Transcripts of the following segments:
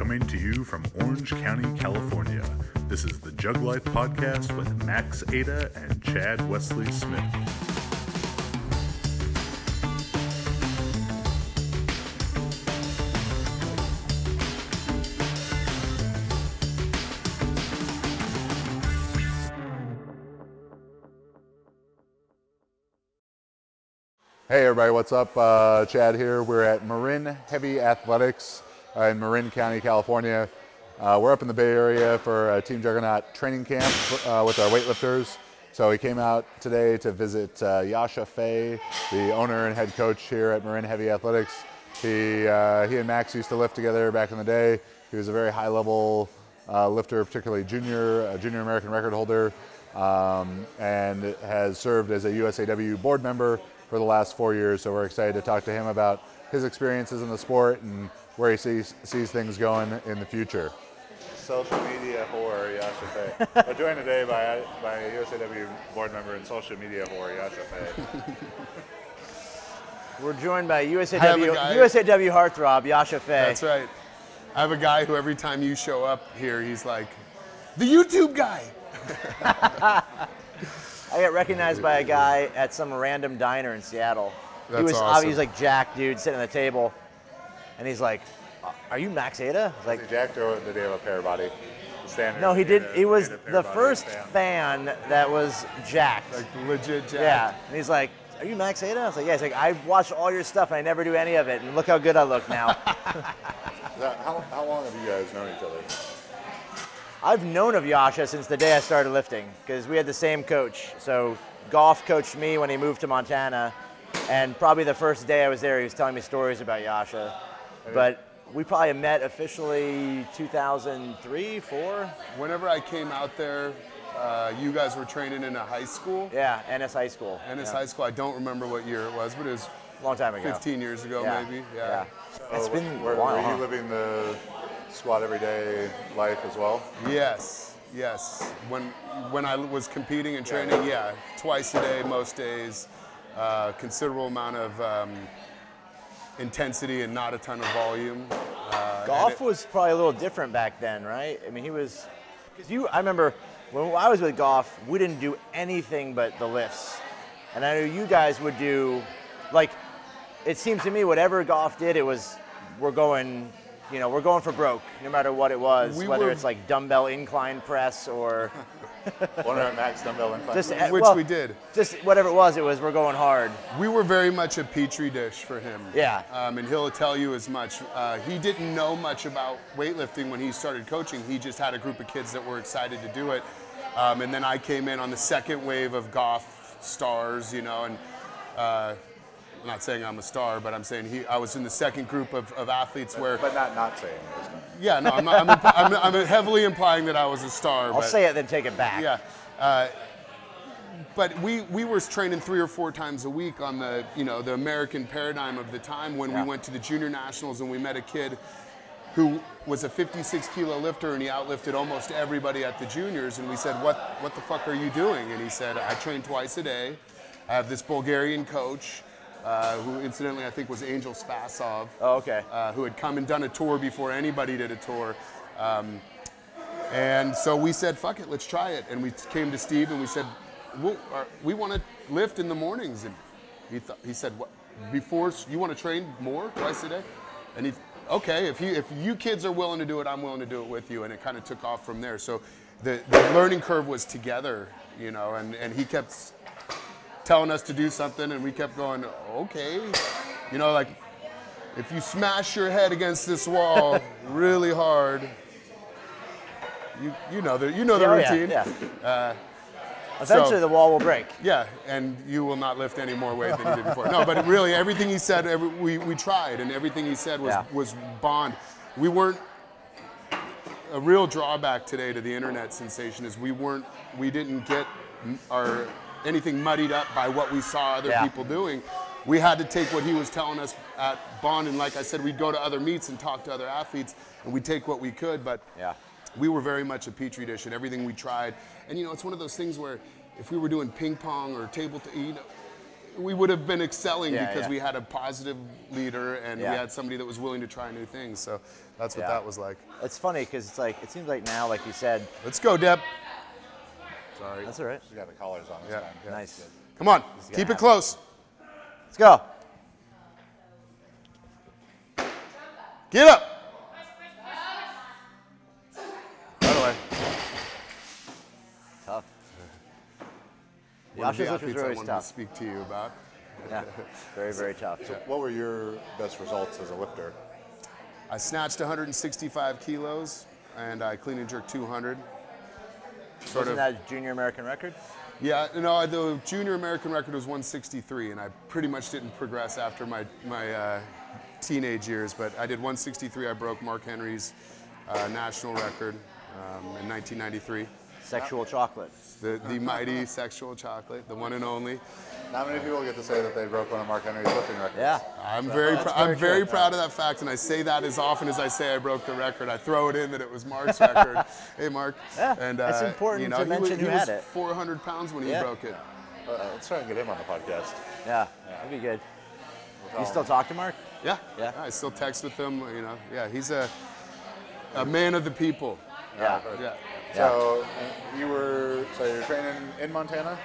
coming to you from Orange County, California. This is the JuggLife Podcast with Max Aita and Chad Wesley Smith. Hey everybody, what's up? Uh, Chad here. We're at Marin Heavy Athletics in Marin County, California. Uh, we're up in the Bay Area for Team Juggernaut training camp uh, with our weightlifters. So we came out today to visit uh, Jasha Faye, the owner and head coach here at Marin Heavy Athletics. He, uh, he and Max used to lift together back in the day. He was a very high level lifter, particularly junior, junior American record holder, um, and has served as a USAW board member for the last four years. So we're excited to talk to him about his experiences in the sport and where he sees, sees things going in the future. Social media whore Jasha Faye. We're joined today by, by a USAW board member and social media whore Jasha Faye. We're joined by I have a USAW, guy- USAW heartthrob, Jasha Faye. That's right. I have a guy who every time you show up here, he's like, the YouTube guy. I got recognized by a guy at some random diner in Seattle. he That's was awesome. he's like Jack dude sitting at the table, and he's like, "Are you Max Aita?" I was like, jacked or did he have a pair body? Standard. "No, he did. He was the first fan. that was jacked." Like legit Jack. yeah, and he's like, "Are you Max Aita?" I was like, "Yeah." He's like, "I watch all your stuff and I never do any of it, and look how good I look now." How, how long have you guys known each other? I've known of Jasha since the day I started lifting because we had the same coach. So Goff coached me when he moved to Montana, and probably the first day I was there, he was telling me stories about Jasha. But we probably met officially 2003, four. Whenever I came out there, uh, you guys were training in a high school. Yeah, Ennis High School. Ennis yeah. High School. I don't remember what year it was, but it was long time ago. 15 years ago, Yeah. maybe. Yeah. Yeah. It's So been were, a while. were huh? you living the squat everyday life as well? Yes. Yes. When when I was competing and training, yeah, twice a day, most days. Uh, considerable amount of um, intensity and not a ton of volume. Uh, Goff it- was probably a little different back then, right? I mean, he was, because you, I remember when I was with Goff, we didn't do anything but the lifts. And I know you guys would do, like, it seems to me whatever Goff did, it was, we're going, you know, we're going for broke, no matter what it was, We whether were- it's like dumbbell incline press or One at max dumbbell incline. just, Which well, we did. Just whatever it was, it was, we're going hard. We were very much a petri dish for him. Yeah. Um, and he'll tell you as much. Uh, he didn't know much about weightlifting when he started coaching. He just had a group of kids that were excited to do it. Um, and then I came in on the second wave of Goff stars, you know, and uh, I'm not saying I'm a star, but I'm saying he, I was in the second group of, of athletes where, but not not saying it was not. Yeah, no, I'm, I'm, I'm, I'm heavily implying that I was a star. I'll but, say it, then take it back. yeah. Uh, but we, we were training three or four times a week on the you know the American paradigm of the time when Yeah. we went to the junior nationals and we met a kid who was a 56 kilo lifter and he outlifted almost everybody at the juniors and we said what what the fuck are you doing and he said I train twice a day I have this Bulgarian coach uh, who incidentally I think was Angel Spasov Oh, okay. uh, who had come and done a tour before anybody did a tour. Um, and so we said, fuck it, let's try it. And we came to Steve and we said, we'll, uh, we want to lift in the mornings. And he, th- he said, what, before, you want to train more twice a day? And he, okay, if you, if you kids are willing to do it, I'm willing to do it with you. And it kind of took off from there. So the, the learning curve was together, you know, and, and he kept telling us to do something and we kept going, okay. You know, like if you smash your head against this wall really hard, you, you know the you know the Oh, yeah, routine. yeah. Uh, Eventually, so- the wall will break. Yeah, and you will not lift any more weight than you did before. No, but really, everything he said, every, we, we tried, and everything he said was Yeah. was bond. We weren't. A real drawback today to the internet sensation is we weren't. We didn't get our anything muddied up by what we saw other Yeah. people doing. We had to take what he was telling us at Bond, and like I said, we'd go to other meets and talk to other athletes, and we'd take what we could. But Yeah. we were very much a petri dish in everything we tried. And you know, it's one of those things where if we were doing ping pong or table, you know, we would have been excelling Yeah, because yeah. we had a positive leader and Yeah. we had somebody that was willing to try new things. So that's what that was like. It's funny because it's like it seems like now, like you said, Let's go, Deb. Sorry. that's all right. We got the collars on this Yeah, time. yeah. Nice. Come on, gonna keep it close. Let's go. Get up. By the way, Tough. one of the Jasha's lift was athletes I really wanted tough. to speak to you about. Yeah, very very tough. so What were your best results as a lifter? I snatched 165 kilos and I clean and jerk 200. Sort Wasn't of. that junior American record? Yeah, no, the junior American record was 163, and I pretty much didn't progress after my my uh, teenage years. But I did 163. I broke Mark Henry's uh, national record um, in 1993. Sexual chocolate. The the mighty sexual chocolate, the one and only. Not many people get to say that they broke one of Mark Henry's lifting records. Yeah. I'm very, That's very I'm very true. proud of that fact, and I say that as often as I say I broke the record. I throw it in that it was Mark's record. hey, Mark. Yeah, and it's uh, important you know, to he was, mention he who was had it. 400 pounds when he Yeah. broke it. Uh, let's try and get him on the podcast. Yeah, that'd be good. You still talk to Mark? Yeah. Yeah. I still text with him. You know. Yeah. He's a a man of the people. Yeah. Yeah. So you were so you're training in Montana?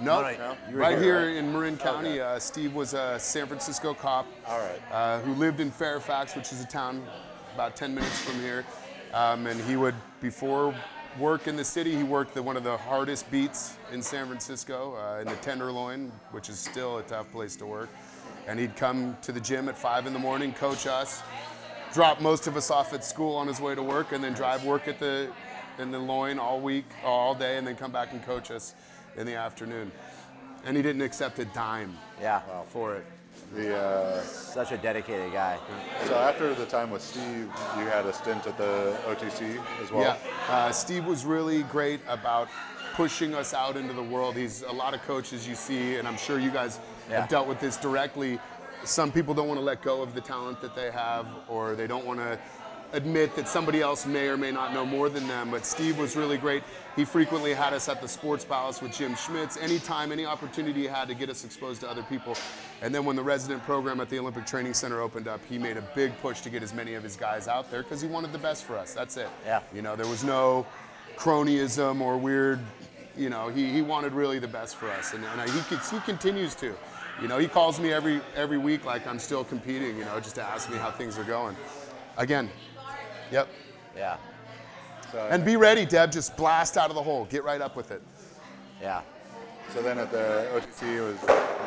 No, No, no, right here, here in Marin County. Uh, Steve was a San Francisco cop. All right. Uh, who lived in Fairfax, which is a town about 10 minutes from here. Um, and he would, before work in the city, he worked the, one of the hardest beats in San Francisco, uh, in the Tenderloin, which is still a tough place to work. And he'd come to the gym at 5 in the morning, coach us, drop most of us off at school on his way to work, and then drive work at the in the loin all week, all day, and then come back and coach us in the afternoon. And he didn't accept a dime Yeah. for it. The uh, Such a dedicated guy. so after the time with Steve, you had a stint at the OTC as well. Yeah, uh, Steve was really great about pushing us out into the world. He's a lot of coaches you see, and I'm sure you guys Yeah. have dealt with this directly. Some people don't want to let go of the talent that they have, or they don't want to admit that somebody else may or may not know more than them. But Steve was really great. He frequently had us at the Sports Palace with Jim Schmitz. Anytime, any opportunity he had to get us exposed to other people. And then when the resident program at the Olympic Training Center opened up, he made a big push to get as many of his guys out there because he wanted the best for us. That's it. Yeah. You know, there was no cronyism or weird, you know, he, he wanted really the best for us. And, and he, he continues to. You know, he calls me every every week like I'm still competing, you know, just to ask me how things are going. Again, yep. Yeah. So, And be ready, Deb. Just blast out of the hole. Get right up with it. Yeah. so then at the OTC it was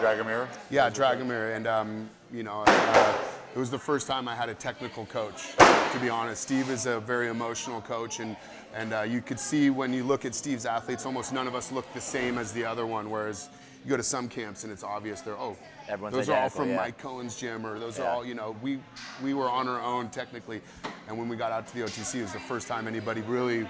Dragomir. Yeah, Dragomir, and um, you know, uh, it was the first time I had a technical coach. To be honest, Steve is a very emotional coach, and and uh, you could see when you look at Steve's athletes, almost none of us look the same as the other one. Whereas you go to some camps and it's obvious they're oh, Everyone's those are all from yeah. Mike Cohen's gym, or those are all you know. We we were on our own technically, and when we got out to the OTC, it was the first time anybody really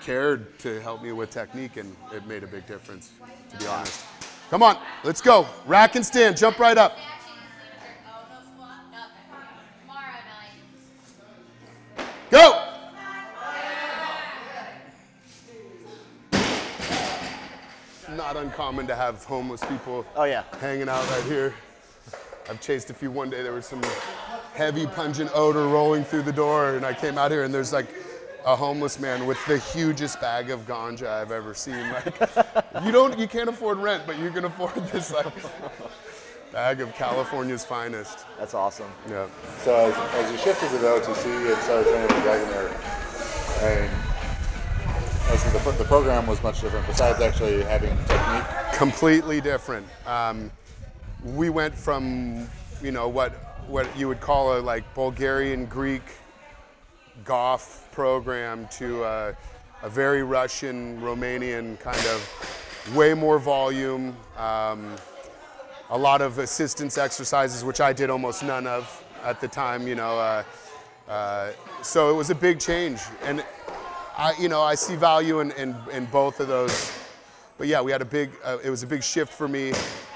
cared to help me with technique, and it made a big difference. To be honest. Come on, let's go. Rack and stand. Jump right up. No squat, nothing. Tomorrow night. Go! Not uncommon to have homeless people Oh yeah. hanging out right here. I've chased a few one day. There was some heavy, pungent odor rolling through the door, and I came out here, and there's like a homeless man with the hugest bag of ganja I've ever seen. Like, you don't, you can't afford rent, but you can afford this like bag of California's finest. That's awesome. Yeah. So as, as you shifted to the OTC and started training with Dragomir, and the, the program was much different. Besides actually having technique, completely different. Um, we went from you know what what you would call a like Bulgarian Greek Goff program to a, a very Russian Romanian kind of way more volume. Um, a lot of assistance exercises, which I did almost none of at the time. You know, uh, uh, so it was a big change, and I, you know, I see value in, in, in both of those. But yeah, we had a big. Uh, it was a big shift for me.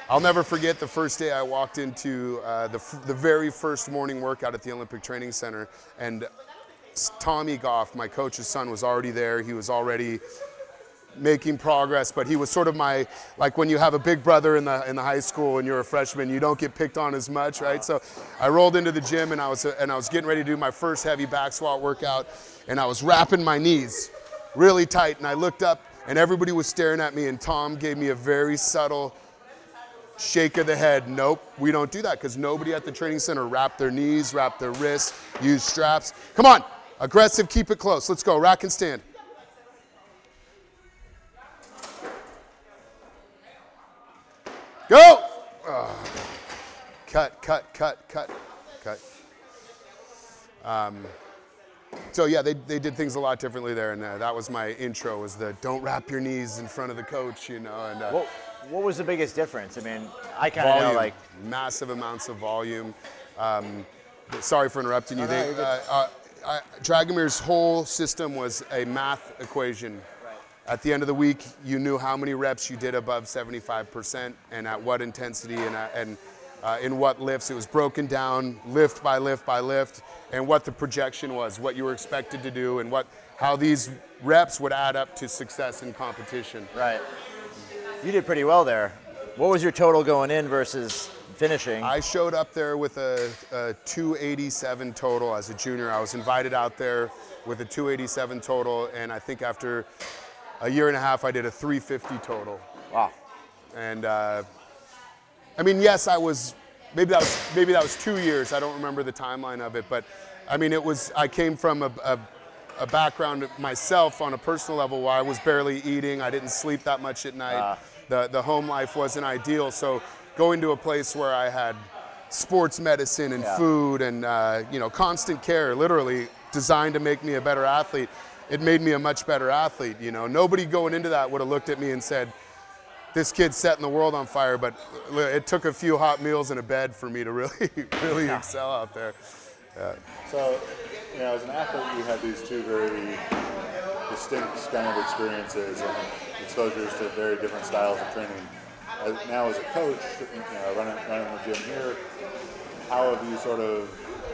I'll never forget the first day I walked into uh, the, the very first morning workout at the Olympic Training Center, and Tommy Goff, my coach's son, was already there. He was already making progress, but he was sort of my like when you have a big brother in the in the high school and you're a freshman, you don't get picked on as much, right? So I rolled into the gym and I was and I was getting ready to do my first heavy back squat workout, and I was wrapping my knees really tight, and I looked up and everybody was staring at me, and Tom gave me a very subtle shake of the head. Nope, we don't do that because nobody at the training center wrap their knees, wrap their wrists, use straps. Come on, aggressive, keep it close. Let's go, rack and stand. Go! Ah. Cut, cut, cut, cut, cut. Um, so yeah, they, they did things a lot differently there, and uh, that was my intro. Was the don't wrap your knees in front of the coach, you know? And uh, What, what was the biggest difference? I mean, I kind of know like massive amounts of volume. Um, sorry for interrupting you. No, They, uh, uh, I, Dragomir's whole system was a math equation. At the end of the week, you knew how many reps you did above 75% and at what intensity and, uh, and uh, in what lifts. It was broken down lift by lift by lift and what the projection was, what you were expected to do, and what how these reps would add up to success in competition. right. You did pretty well there. What was your total going in versus finishing? I showed up there with a, a 287 total as a junior. I was invited out there with a 287 total, and I think after a year and a half, I did a 350 total. wow. And uh, I mean, yes, I was maybe that was maybe that was two years. I don't remember the timeline of it, but I mean, it was. I came from a, a, a background myself on a personal level where I was barely eating. I didn't sleep that much at night. Ah. the the home life wasn't ideal. So going to a place where I had sports medicine and Yeah. food and uh, you know constant care, literally designed to make me a better athlete. It made me a much better athlete. You know, nobody going into that would have looked at me and said this kid's setting the world on fire, but it took a few hot meals and a bed for me to really, really excel out there. So, you know, as an athlete, you had these two very distinct kind of experiences and exposures to very different styles of training. As, now, as a coach, you know, running, running the gym here, how have you sort of,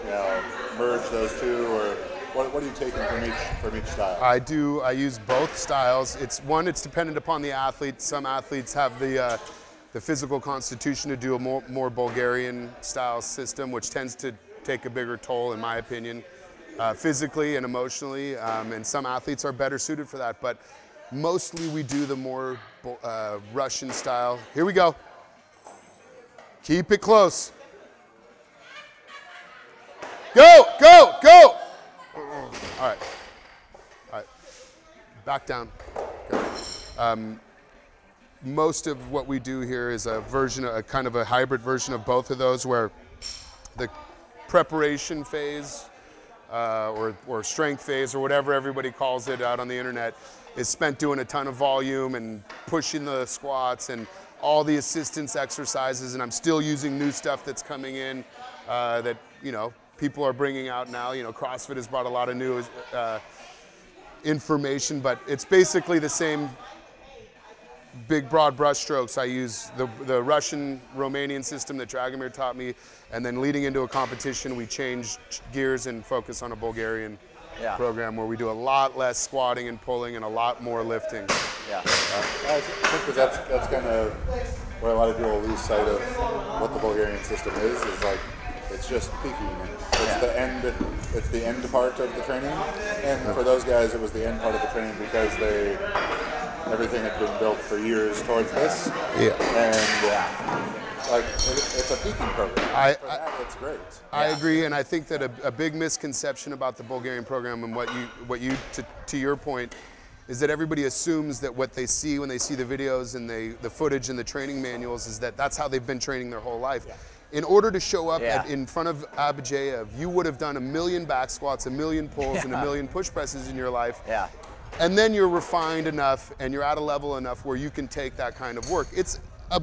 you know, merged those two, or what, what are you taking from each from each style? I do. I use both styles. It's one. It's dependent upon the athlete. Some athletes have the uh, the physical constitution to do a more, more Bulgarian style system, which tends to take a bigger toll, in my opinion, uh, physically and emotionally. Um, and some athletes are better suited for that. But mostly, we do the more uh, Russian style. Here we go. Keep it close. Go, go, go. All right. All right. Back down. Um, most of what we do here is a version, a kind of a hybrid version of both of those, where the preparation phase uh, or, or strength phase or whatever everybody calls it out on the internet is spent doing a ton of volume and pushing the squats and all the assistance exercises. And I'm still using new stuff that's coming in uh, that you know people are bringing out now. You know, CrossFit has brought a lot of new uh, information, but it's basically the same big broad brushstrokes. I use the, the Russian Romanian system that Dragomir taught me, and then leading into a competition, we change gears and focus on a Bulgarian Yeah. program where we do a lot less squatting and pulling and a lot more lifting. Yeah. I think that that's, that's kind of where a lot of people lose sight of what the Bulgarian system is. Is like it's just peaking. It's Yeah. the end. It's the end part of the training, and for those guys, it was the end part of the training because they everything had been built for years towards this. Yeah. And uh, like it, it's a peaking program. I- for I- that, it's great. I agree, and I think that a, a big misconception about the Bulgarian program and what you, what you to, to your point, is that everybody assumes that what they see when they see the videos and they, the footage and the training manuals is that that's how they've been training their whole life. In order to show up Yeah. at, in front of Abadjiev, you would have done a million back squats, a million pulls, and a million push presses in your life. Yeah. And then you're refined enough and you're at a level enough where you can take that kind of work. It's a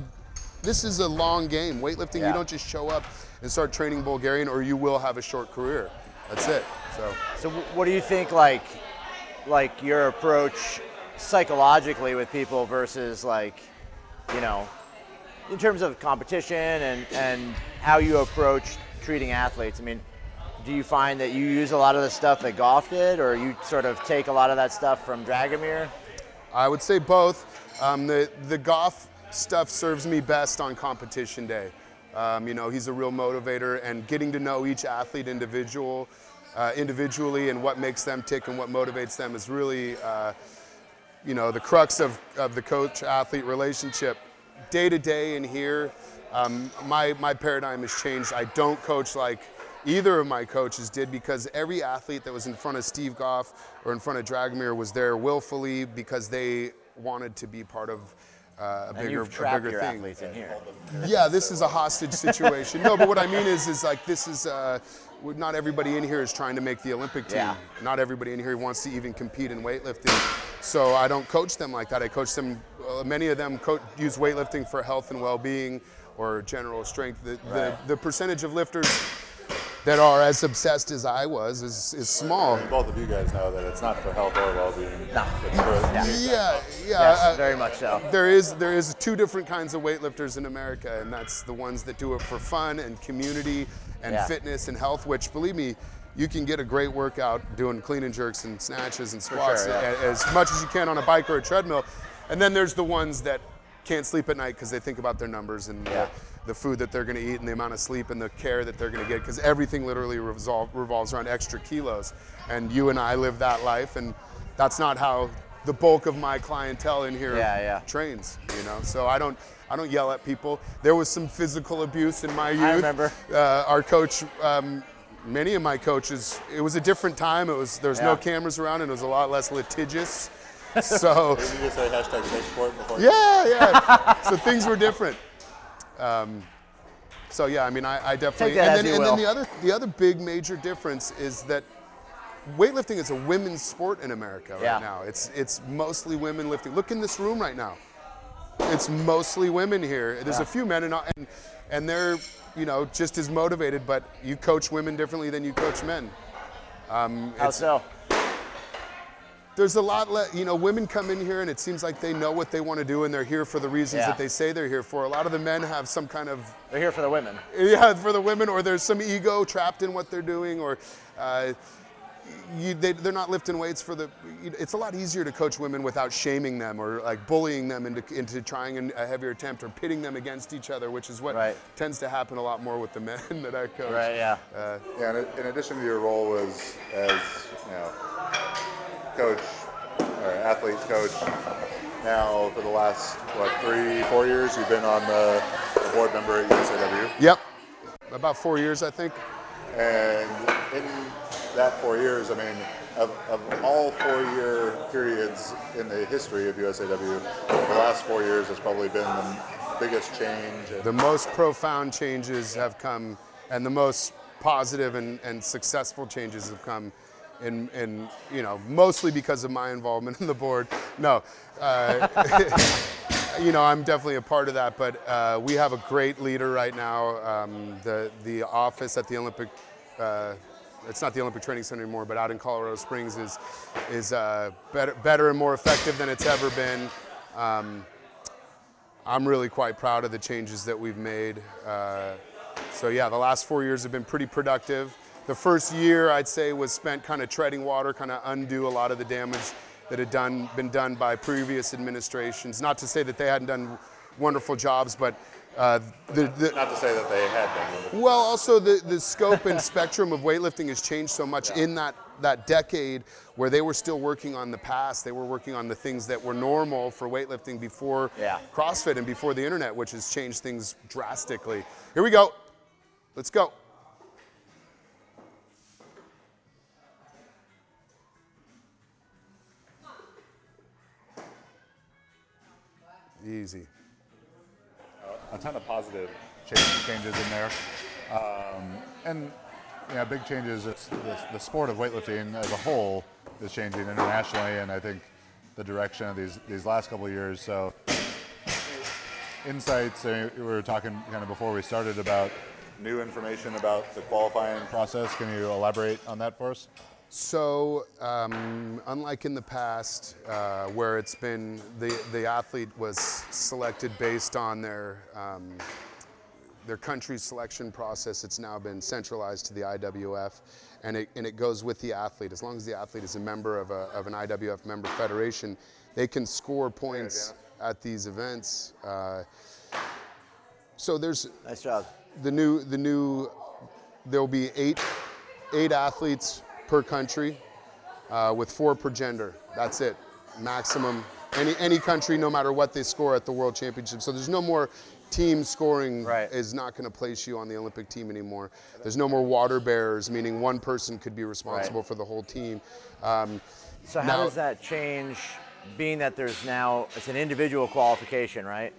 this is a long game. Weightlifting, Yeah. you don't just show up and start training Bulgarian or you will have a short career. That's it. So So what do you think like like your approach psychologically with people versus like you know in terms of competition and and how you approach treating athletes? I mean, do you find that you use a lot of the stuff that Goff did or you sort of take a lot of that stuff from Dragomir? I would say both. Um, the the Goff stuff serves me best on competition day. Um, you know, he's a real motivator, and getting to know each athlete individual, uh, individually, and what makes them tick and what motivates them is really, uh, you know, the crux of, of the coach-athlete relationship. Day to day in here, um, my my paradigm has changed. I don't coach like either of my coaches did because every athlete that was in front of Steve Goff or in front of Dragomir was there willfully because they wanted to be part of uh, a And bigger, you've a bigger your thing. athletes in here. Yeah, this is a hostage situation. no, but what I mean is, is like this is uh, not everybody in here is trying to make the Olympic team. Yeah. Not everybody in here wants to even compete in weightlifting. So I don't coach them like that. I coach them. Uh, many of them co- use weightlifting for health and well-being or general strength. The, Right. the, the percentage of lifters that are as obsessed as I was is, is small. And both of you guys know that it's not for health or well-being. No. It's for Yeah. you. Yeah, yeah. Yes, uh, very much so. there is there is two different kinds of weightlifters in America, and that's the ones that do it for fun and community and Yeah. fitness and health. Which, believe me, you can get a great workout doing clean and jerks and snatches and squats sure, yeah. as much as you can on a bike or a treadmill. And then there's the ones that can't sleep at night because they think about their numbers and Yeah. the, the food that they're going to eat and the amount of sleep and the care that they're going to get because everything literally revolve, revolves around extra kilos. And you and I live that life, and that's not how the bulk of my clientele in here Yeah, yeah. trains. You know, so I don't I don't yell at people. There was some physical abuse in my youth. I remember. Uh, our coach. Um, Many of my coaches, it was a different time. It was there was no cameras around, and it was a lot less litigious. So Did you just say hashtag sport before? yeah, yeah. so things were different. Um, so yeah, I mean, I, I definitely. Take that and as then, you and then the other, the other big major difference is that weightlifting is a women's sport in America right Yeah. now. It's it's mostly women lifting. Look in this room right now. It's mostly women here. There's a few men, and, and and they're you know just as motivated. But you coach women differently than you coach men. Um, How it's- so? There's a lot le- you know women come in here and it seems like they know what they want to do and they're here for the reasons Yeah. that they say they're here for a lot of the men have some kind of They're here for the women. yeah for the women or there's some ego trapped in what they're doing or uh, you, they, they're not lifting weights for the it's a lot easier to coach women without shaming them or like bullying them into, into trying an- a heavier attempt or pitting them against each other which is what Right. tends to happen a lot more with the men that i coach Right, yeah. uh, Yeah, and in addition to your role as, as you know, coach or athlete coach, now for the last what three, four years, you've been on the, the board member at USAW, yep about four years i think and in that four years, I mean, of, of all four-year periods in the history of USAW, the last four years has probably been the biggest change. The most profound changes have come and the most positive and, and successful changes have come in, in, you know, mostly because of my involvement in the board. No, uh, you know, I'm definitely a part of that, but uh, we have a great leader right now. Um, the, the office at the Olympic, uh, it's not the Olympic Training Center anymore, but out in Colorado Springs is, is uh, better, better and more effective than it's ever been. Um, I'm really quite proud of the changes that we've made. Uh, so yeah, the last four years have been pretty productive. The first year, I'd say, was spent kind of treading water, kind of undo a lot of the damage that had done been done by previous administrations. Not to say that they hadn't done wonderful jobs, but uh, the, the, not to say that they had been. well, also the, the scope and spectrum of weightlifting has changed so much in that, that decade where they were still working on the past. They were working on the things that were normal for weightlifting before Yeah. CrossFit and before the internet, which has changed things drastically. Here we go. Let's go. Easy. a ton of positive changes in there. Um, and yeah, big changes. It's the, the sport of weightlifting as a whole is changing internationally, and I think the direction of these these last couple of years. So insights. We were talking kind of before we started about new information about the qualifying process. Can you elaborate on that for us? So, um, unlike in the past, uh, where it's been the, the athlete was selected based on their um, their country selection process. It's now been centralized to the IWF, and it and it goes with the athlete. As long as the athlete is a member of a of an IWF member federation, they can score points at these events. Uh, so there's Nice job. the new the new there'll be eight eight athletes per country uh, with four per gender that's it maximum any any country no matter what they score at the world championship so there's no more team scoring Right. is not going to place you on the olympic team anymore there's no more water bearers meaning one person could be responsible for the whole team um, So how Now- does that change, being that there's now it's an individual qualification, right?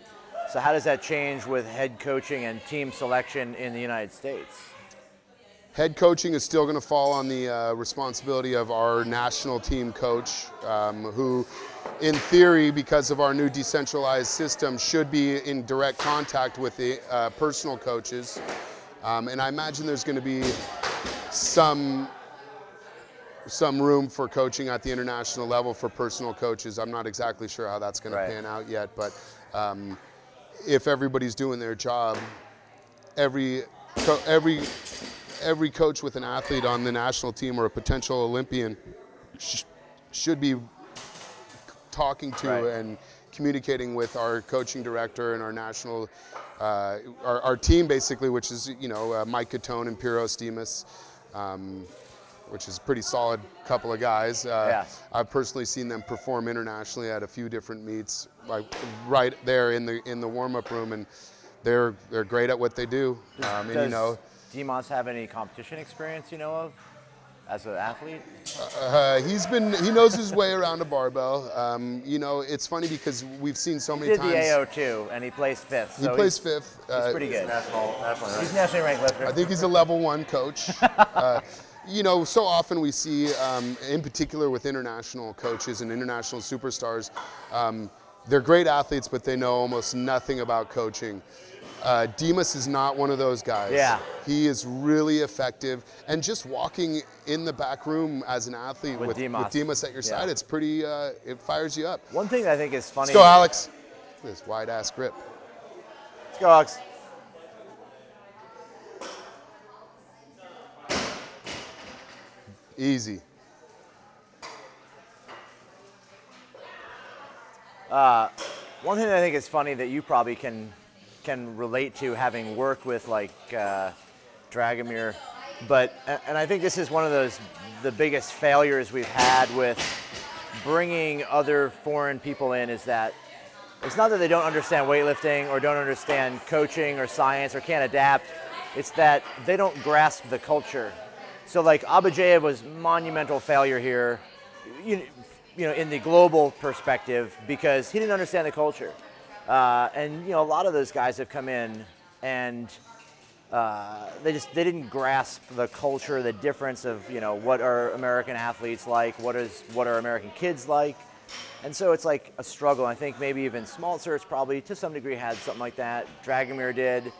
So how does that change with head coaching and team selection in the United States? Head coaching is still going to fall on the uh, responsibility of our national team coach, um, who, in theory, because of our new decentralized system, should be in direct contact with the uh, personal coaches. Um, and I imagine there's going to be some some room for coaching at the international level for personal coaches. I'm not exactly sure how that's going Right. to pan out yet, but um, if everybody's doing their job, every co- every every coach with an athlete on the national team or a potential Olympian sh- should be talking to Right. and communicating with our coaching director and our national uh, our, our team basically, which is you know uh, Mike Gattone and Pyrros Dimas. Um, which is a pretty solid couple of guys. Uh. I've personally seen them perform internationally at a few different meets, like right there in the in the warm-up room, and they're they're great at what they do. Um, and you know, Dimas have any competition experience you know of as an athlete? uh, he's been he knows his way around a barbell. Um, you know, it's funny because we've seen so He many did times. the AO2 and he placed fifth. he plays he's, fifth. He's Uh, pretty good. National, national, He's nationally ranked lifter. I think he's a level one coach. Uh, you know, so often we see, um, in particular with international coaches and international superstars, um, they're great athletes, but they know almost nothing about coaching. Uh, Dimas is not one of those guys. Yeah. He is really effective. And just walking in the back room as an athlete With with, Dimas. with Dimas at your Yeah. side, it's pretty, uh, it fires you up. One thing I think is funny. Let's go, Alex. Look at This wide ass grip. Let's go, Alex. Easy. One thing I think is funny that you probably can can relate to having worked with like uh, Dragomir, but and I think this is one of those the biggest failures we've had with bringing other foreign people in is that it's not that they don't understand weightlifting or don't understand coaching or science or can't adapt. It's that they don't grasp the culture. So like Abadjiev was monumental failure here, you, you know, in the global perspective because he didn't understand the culture. Uh, and you know, a lot of those guys have come in and uh, they just they didn't grasp the culture, the difference of you know what are American athletes like, what is what are American kids like, and so it's like a struggle. I think maybe even Smalcerz's probably to some degree had something like that. Dragomir did.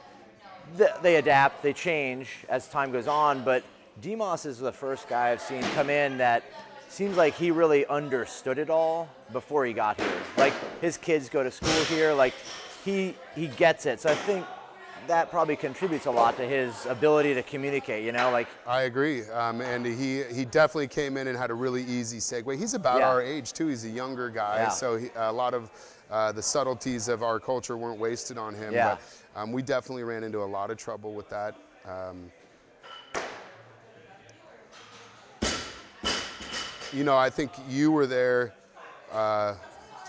Th- They adapt, they change as time goes on, but Dimas is the first guy I've seen come in that seems like he really understood it all before he got here. Like his kids go to school here, like he he gets it. So I think that probably contributes a lot to his ability to communicate. You know, like I agree, um, and he he definitely came in and had a really easy segue. He's about Yeah. our age too. He's a younger guy, Yeah. so he, a lot of uh, the subtleties of our culture weren't wasted on him. Yeah. But um, we definitely ran into a lot of trouble with that. Um, you know, I think you were there. Uh,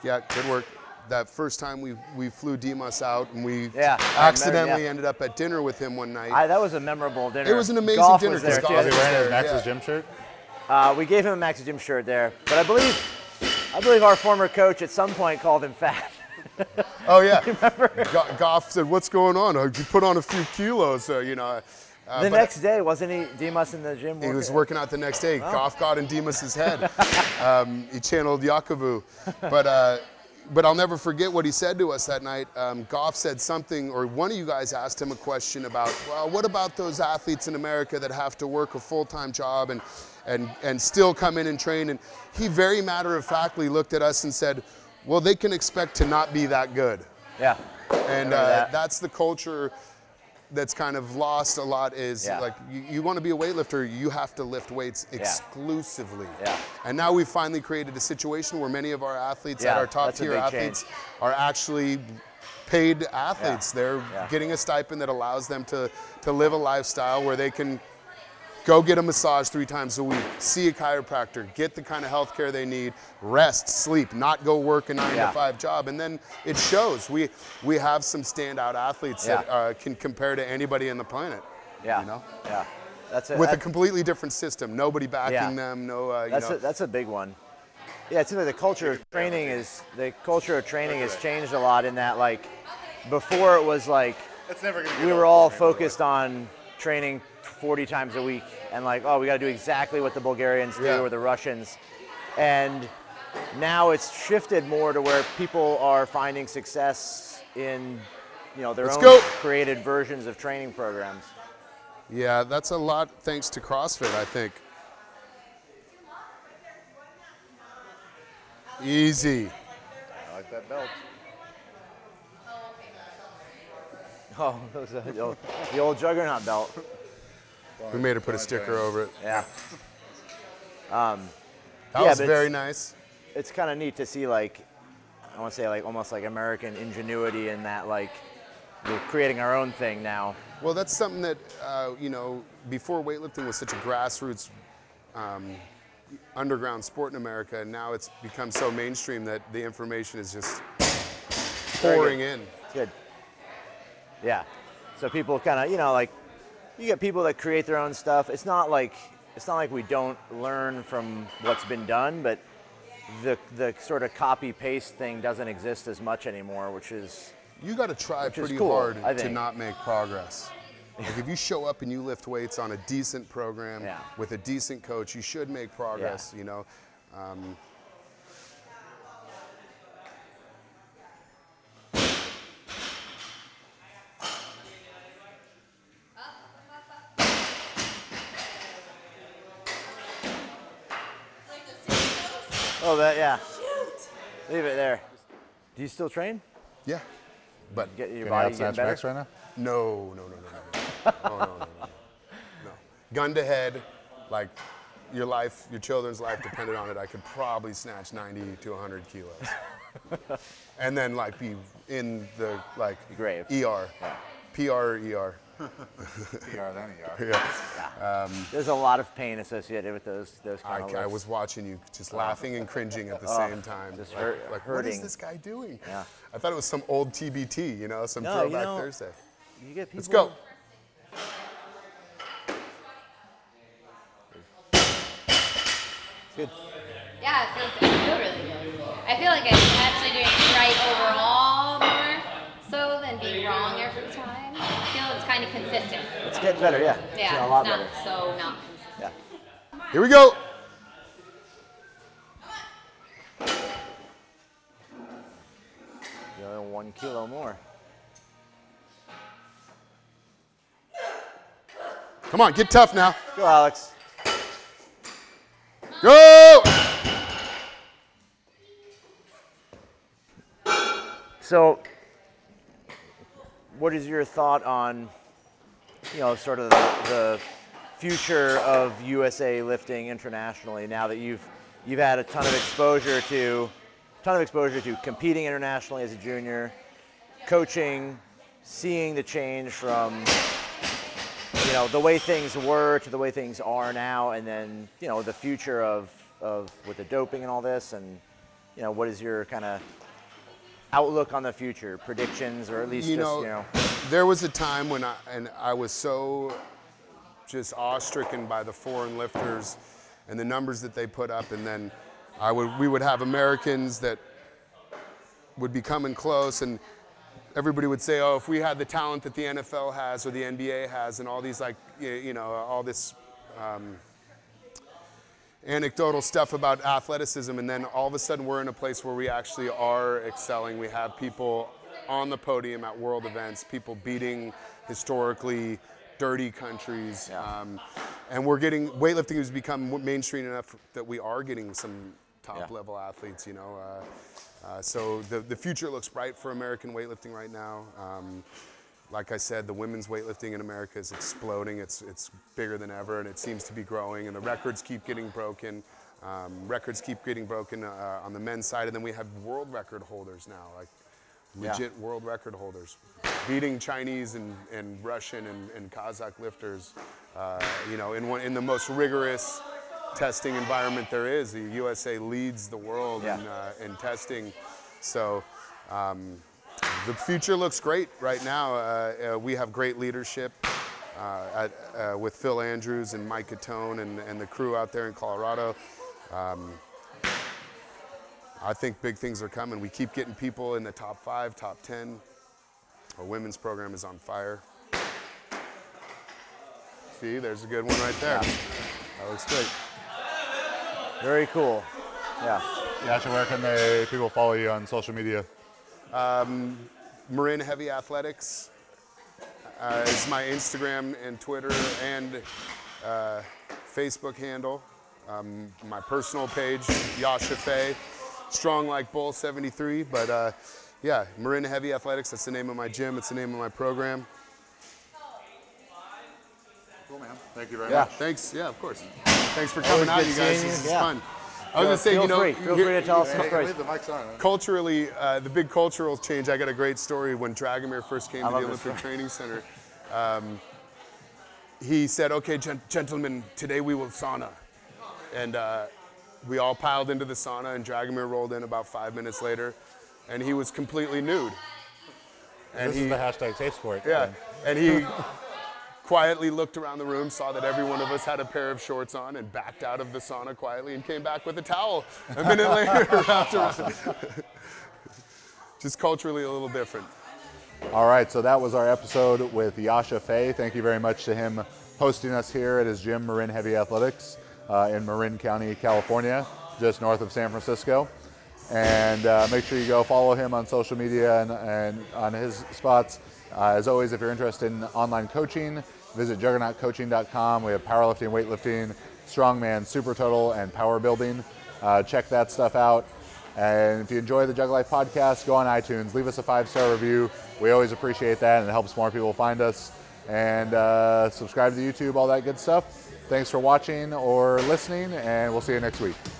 yeah, good work. That first time we, we flew Dimas out and we Yeah, I remember, accidentally yeah. ended up at dinner with him one night. I, that was a memorable dinner. It was an amazing Goff dinner Was 'cause there Goff too. Was he was wearing his there, Max's yeah. gym shirt? Uh, we gave him a Max's Gym shirt there, but I believe, I believe our former coach at some point called him fat. Oh yeah. Go- Goff said, "What's going on? You put on a few kilos, so you know." Uh, the next day, wasn't he? Dimas in the gym. he was working? out the next day. Goff got in Dimas's head. um, he channeled Yakubu, but uh, but I'll never forget what he said to us that night. Um, Goff said something, or one of you guys asked him a question about, well, what about those athletes in America that have to work a full-time job and and and still come in and train? And he very matter-of-factly looked at us and said, well, they can expect to not be that good. Yeah. and uh, that. that's the culture that's kind of lost a lot is Yeah. like you, you want to be a weightlifter, you have to lift weights exclusively. Yeah. And now we've finally created a situation where many of our athletes Yeah, that are top tier athletes change. are actually paid athletes. They're getting a stipend that allows them to, to live a lifestyle where they can go get a massage three times a week, see a chiropractor, get the kind of health care they need, rest, sleep, not go work a nine Yeah. to five job. And then it shows. We, we have some standout athletes that uh, can compare to anybody on the planet. Yeah. You know? Yeah. That's it. With a completely different system. Nobody backing Yeah. them, no, uh, you That's know. a, that's a big one. Yeah, it seems like the culture of training is the culture of training has changed a lot in that like before it was like It's never gonna. we were all focused on training 40 times a week and like oh we got to do exactly what the Bulgarians do Yeah. or the Russians and now it's shifted more to where people are finding success in you know their Let's own go. created versions of training programs. Yeah, that's a lot thanks to CrossFit, I think. Easy. I like that belt. Oh, those are the old, the old juggernaut belt. We made her put a sticker over it. Yeah. That Yeah, was very it's- nice. it's kind of neat to see like I want to say like almost like American ingenuity in that like we're creating our own thing now. Well, that's something that, uh, you know, before weightlifting was such a grassroots um, underground sport in America, and now it's become so mainstream that the information is just Very good. pouring in. It's good. Yeah. So people kind of you know like you get people that create their own stuff. It's not like it's not like we don't learn from what's been done, but the the sort of copy paste thing doesn't exist as much anymore, which is You got to try pretty cool, hard to not make progress. Like if you show up and you lift weights on a decent program Yeah. with a decent coach, you should make progress. You know, um, bit, yeah. Shoot. Leave it there. Do you still train? Yeah. But get your body getting better? right now? No, no, no, no, no. no, no, no, no. no. Gun to head, like your life, your children's life depended on it, I could probably snatch 90 to 100 kilos. and then like be in the like Grave. ER, yeah. PR, ER. PR then ER. Yeah. There's a lot of pain associated with those those I, kind of I was watching you just laughing and cringing at the same time. just like, hurt- like, what is this guy doing? Yeah. I thought it was some old TBT, you know, some No, you throwback know- Thursday. You get people. Let's go. Good. Consistent. It's getting better, yeah. Yeah, getting a lot not better. so not consistent. Yeah. Here we go. You know, one kilo more. Come on, get tough now. Go, Alex. Go! So, what is your thought on, you know, sort of the, the future of USA lifting internationally now that you've you've had a ton of exposure to, ton of exposure to competing internationally as a junior, coaching, seeing the change from, you know, the way things were to the way things are now, and then you know the future of of with the doping and all this, and you know, what is your kind of outlook on the future, predictions, or at least You just know, you know, there was a time when I and I was so just awe-stricken by the foreign lifters and the numbers that they put up, and then I would we would have Americans that would be coming close, and everybody would say, "Oh, if we had the talent that the NFL has or the NBA has, and all these like you know all this." Um, anecdotal stuff about athleticism, and then all of a sudden we're in a place where we actually are excelling. We have people on the podium at world events, people beating historically dirty countries, um, and we're getting weightlifting has become mainstream enough that we are getting some top Yeah. level athletes. You know. Uh, uh, so the, the future looks bright for American weightlifting right now. Um, like I said, the women's weightlifting in America is exploding. It's it's bigger than ever, and it seems to be growing. And the records keep getting broken. Um, records keep getting broken uh, on the men's side, and then we have world record holders now, like Yeah. legit world record holders, beating Chinese and, and Russian and, and Kazakh lifters. Uh, you know, in one in the most rigorous testing environment there is. The USA leads the world Yeah. in, uh, in testing. So um, the future looks great right now. Uh, uh, we have great leadership uh, at, uh, with Phil Andrews and Mike Gattone and, and the crew out there in Colorado. Um, I think big things are coming. We keep getting people in the top five, top 10. Our women's program is on fire. See, there's a good one right there. That looks good. Very cool. Yeah. Jasha, where can they people follow you on social media? Marin Heavy Athletics uh, is my Instagram and Twitter and uh, Facebook handle. Um, my personal page, Jasha Faye, Strong Like Bull 73. But uh, yeah, Marin Heavy Athletics, that's the name of my gym, it's the name of my program. Cool, man. Thank you very Yeah. much. Thanks, yeah, of course. Thanks for Always coming out, you guys. This is Yeah. fun. I was gonna say, Feel you know, free. Feel here- free to tell us some stories. the mics on. culturally, uh, the big cultural change. I got a great story when Dragomir first came I to the love this Olympic Training Center. Um, he said, "Okay, gen- gentlemen, today we will sauna," and uh, we all piled into the sauna. And Dragomir rolled in about five minutes later, and he was completely nude. And This he, is the hashtag safe sport. yeah, and he quietly looked around the room, saw that every one of us had a pair of shorts on, and backed out of the sauna quietly and came back with a towel a minute later. after, just culturally a little different. All right, so that was our episode with Jasha Faye. Thank you very much to him hosting us here at his gym, Marin Heavy Athletics, uh, in Marin County, California, just north of San Francisco. And uh, make sure you go follow him on social media and, and on his spots. Uh, as always, if you're interested in online coaching, visit juggernautcoaching.com. We have powerlifting, weightlifting, strongman, super total, and power building. Uh, check that stuff out. And if you enjoy the JuggLife podcast, go on iTunes, leave us a five star review. We always appreciate that, and it helps more people find us. And uh, subscribe to YouTube, all that good stuff. Thanks for watching or listening, and we'll see you next week.